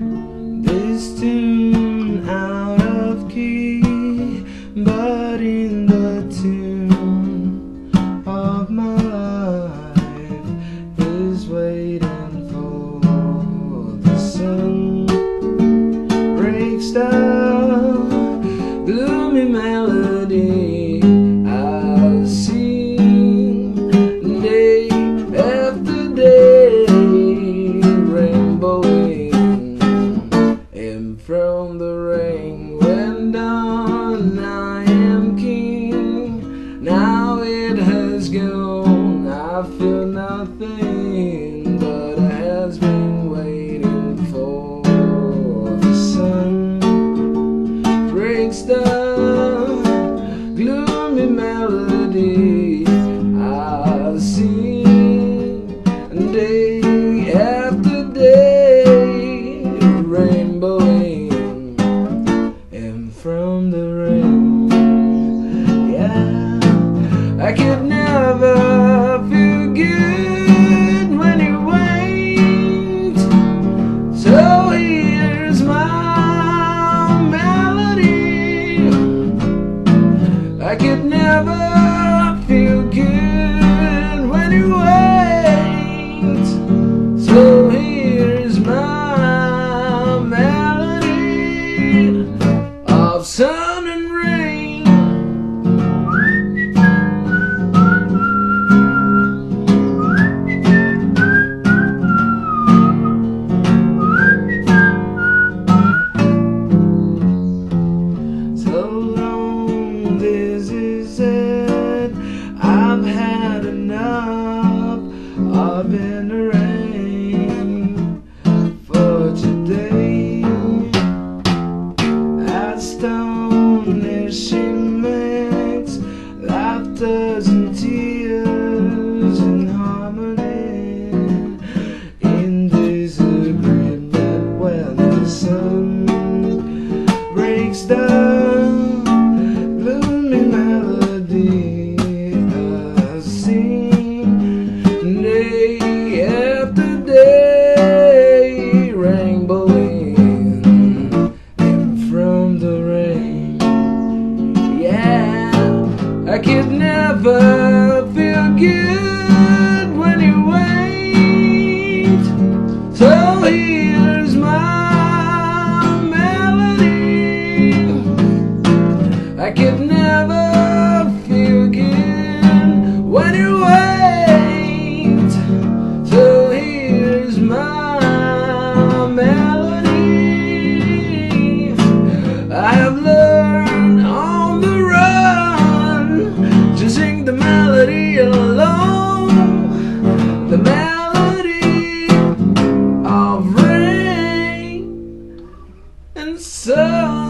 This tune out of key, but in the tune of my life is waiting for the sun. Breaks down gloomy melody but has been waiting for the sun. Breaks down of I could never feel good when you wait. So here's my melody. I could never feel good when you wait. So here's my melody. I have loved. and so